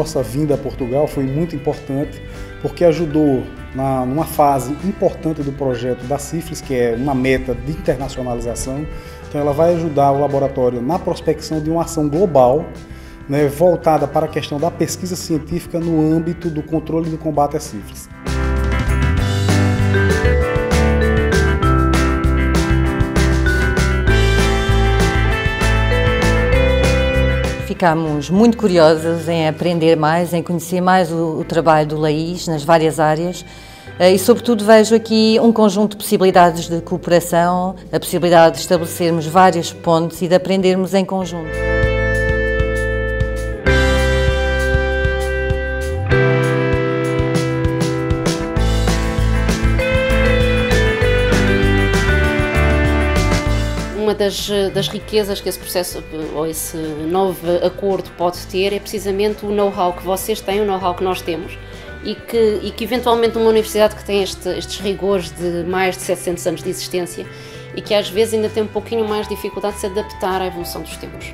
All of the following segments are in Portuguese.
nossa vinda a Portugal foi muito importante, porque ajudou na, numa fase importante do projeto da sífilis, que é uma meta de internacionalização. Então, ela vai ajudar o laboratório na prospecção de uma ação global né, voltada para a questão da pesquisa científica no âmbito do controle e do combate à sífilis. Ficamos muito curiosos em aprender mais, em conhecer mais o, o trabalho do Laís nas várias áreas eh, e, sobretudo, vejo aqui um conjunto de possibilidades de cooperação, a possibilidade de estabelecermos vários pontos e de aprendermos em conjunto. Das, das riquezas que esse processo ou esse novo acordo pode ter é precisamente o know-how que vocês têm, o know-how que nós temos e que, e que eventualmente uma universidade que tem este, estes rigores de mais de 700 anos de existência e que às vezes ainda tem um pouquinho mais de dificuldade de se adaptar à evolução dos tempos.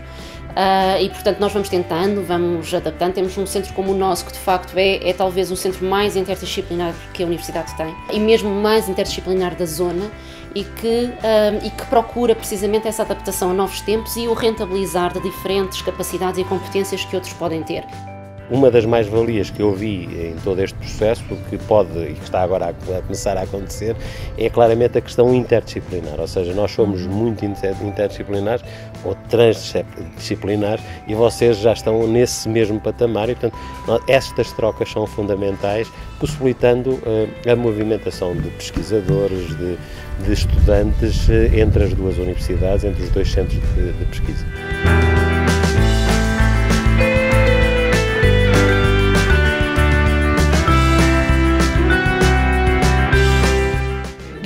Uh, e portanto nós vamos tentando, vamos adaptando. Temos um centro como o nosso que de facto é, é talvez o centro mais interdisciplinar que a universidade tem e mesmo mais interdisciplinar da zona e que, uh, e que procura precisamente essa adaptação a novos tempos e o rentabilizar de diferentes capacidades e competências que outros podem ter. Uma das mais-valias que eu vi em todo este processo, que pode e que está agora a, começar a acontecer, é claramente a questão interdisciplinar. Ou seja, nós somos muito interdisciplinares ou transdisciplinares e vocês já estão nesse mesmo patamar e, portanto, estas trocas são fundamentais, possibilitando uh, a movimentação de pesquisadores, de, de estudantes uh, entre as duas universidades, entre os dois centros de, de pesquisa.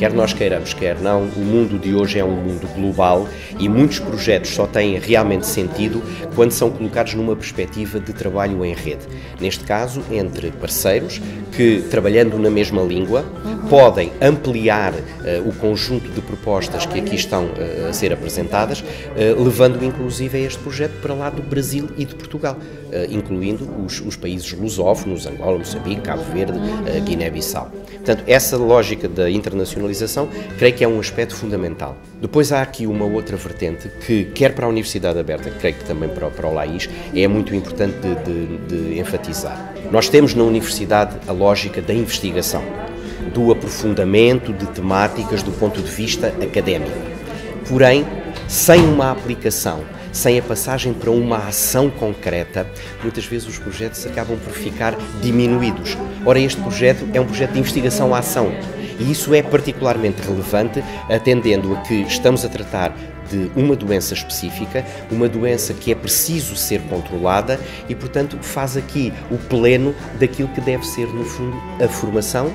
Quer nós queiramos, quer não, o mundo de hoje é um mundo global e muitos projetos só têm realmente sentido quando são colocados numa perspectiva de trabalho em rede. Neste caso, entre parceiros que, trabalhando na mesma língua, podem ampliar uh, o conjunto de propostas que aqui estão uh, a ser apresentadas, uh, levando inclusive este projeto para lá do Brasil e de Portugal, incluindo os, os, países lusófonos, Angola, Moçambique, Cabo Verde, Guiné-Bissau. Portanto, essa lógica da internacionalização creio que é um aspecto fundamental. Depois há aqui uma outra vertente que, quer para a Universidade Aberta, creio que também para, para o LAIS, é muito importante de, de, de enfatizar. Nós temos na Universidade a lógica da investigação do aprofundamento de temáticas do ponto de vista académico. Porém, sem uma aplicação, sem a passagem para uma ação concreta, muitas vezes os projetos acabam por ficar diminuídos. Ora, este projeto é um projeto de investigação-ação. E isso é particularmente relevante, atendendo a que estamos a tratar de uma doença específica, uma doença que é preciso ser controlada e, portanto, faz aqui o pleno daquilo que deve ser, no fundo, a formação,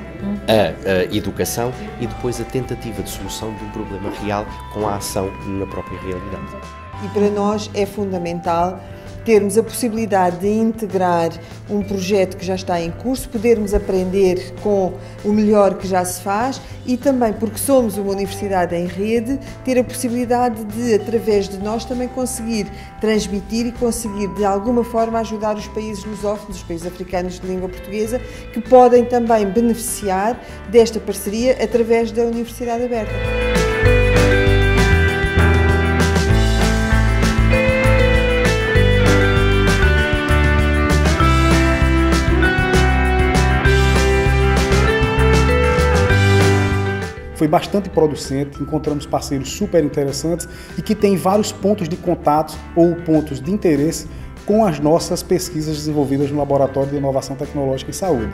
a, a educação e depois a tentativa de solução de um problema real com a ação na própria realidade. E para nós é fundamental termos a possibilidade de integrar um projeto que já está em curso, podermos aprender com o melhor que já se faz e também, porque somos uma universidade em rede, ter a possibilidade de, através de nós, também conseguir transmitir e conseguir, de alguma forma, ajudar os países lusófonos, os países africanos de língua portuguesa, que podem também beneficiar desta parceria através da Universidade Aberta. Foi bastante producente, encontramos parceiros super interessantes e que têm vários pontos de contato ou pontos de interesse com as nossas pesquisas desenvolvidas no Laboratório de Inovação Tecnológica em Saúde.